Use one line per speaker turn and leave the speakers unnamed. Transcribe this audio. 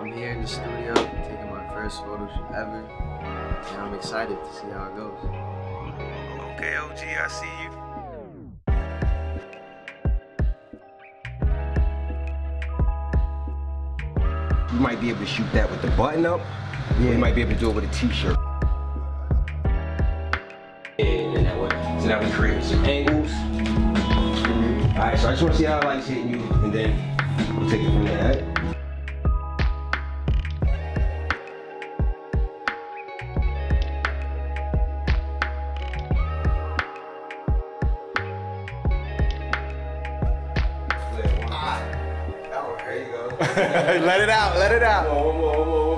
I'm here in the studio taking my first photo shoot ever, and I'm excited to see how it goes.
Okay, OG, I see you. You might be able to shoot that with the button up, yeah. you might be able to do it with a t-shirt. So now we create some angles. All right, so I just want to see how I like hitting you, and then we'll take it from there, all right? let it
out, let it
out. One more, one more, one more,